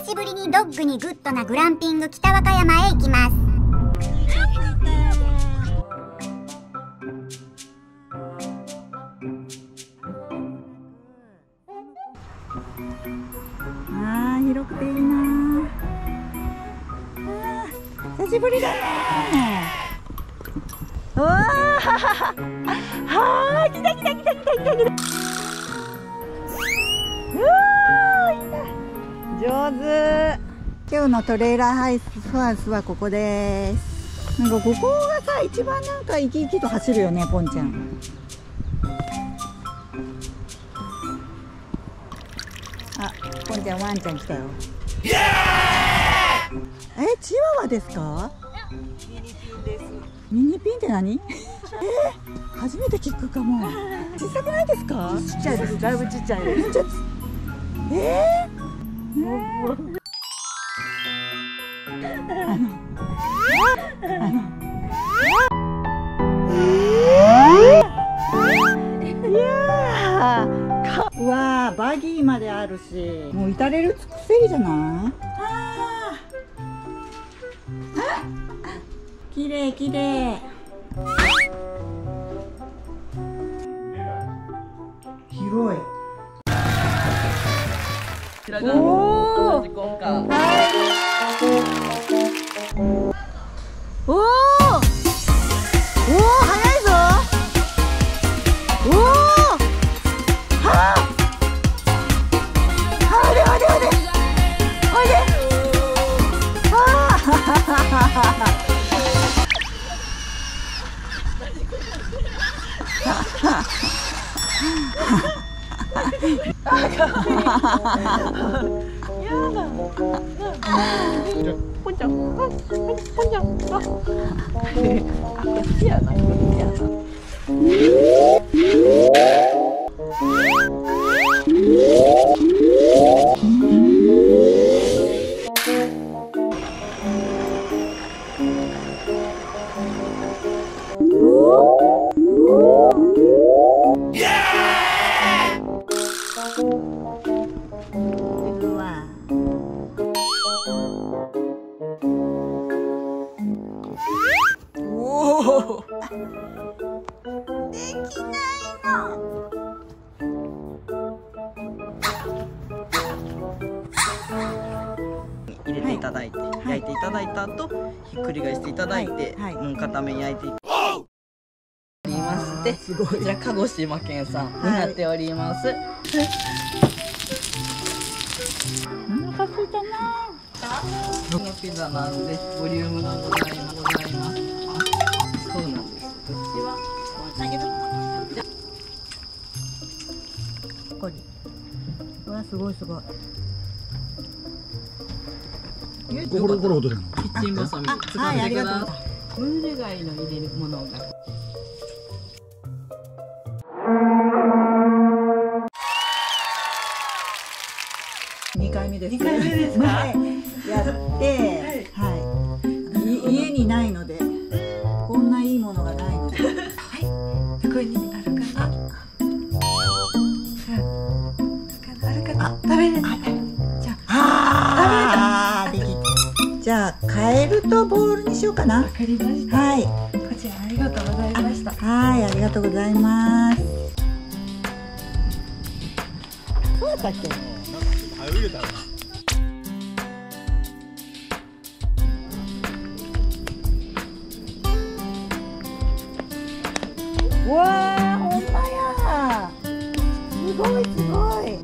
久しぶりにドッグにグッドなグランピング北和歌山へ行きます。あー広くていいな。あー久しぶりだね。うわー はー来た来た来た来た来た。のトレーラーハイスハウスはここですなんかここがさ一番なんか生き生きと走るよねポンちゃんあ、ポンちゃんワンちゃん来たよ。え、チワワですか？ミニピンです。ミニピンって何？え、初めて聞くかも。小さくないですか？ちっちゃいです。だいぶちっちゃいです。ちょっとえー、うわーバギーまであるし。もう至れる尽くせりじゃない？あー。あきれい。きれい広いおおおおお 혼자. 혼자. 혼자. 아 미안하 미안하 できないの。入れてい。ただいて、焼いていただいた後ひっくり返していただいて、はい。はい。もう片面焼いていありましてすごい。こちら鹿児島県産にはいなっております、お腹すいたな。このピザなんでボリュームがございますうわすごいすごい。これこれほどじゃんキッチンバサミ。使ってくだはいありがとう。さいムール貝の入れるものが。二回目です。二回目ですか？はいやって、はい、い家にないので、こんないいものがないので。ここにあるべれない。じゃああ、できた。じゃあカエルとボールにしようかなあ、わ。かりました。はい、こちらありがとうございました。はい、ありがとうございます。そうだったっけ？わあ、ほんまや。すごいすごい。